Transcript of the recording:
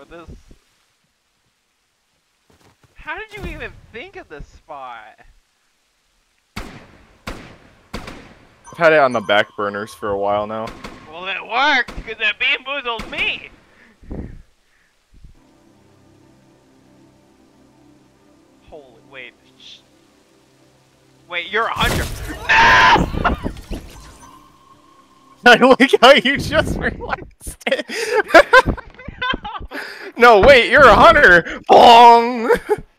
for this. How did you even think of this spot? I've had it on the back burners for a while now. Well, it worked because it bamboozled me. Holy wait. Sh wait, you're a hundred. No! I like how you just relaxed it. No, wait, you're a hunter. Bong.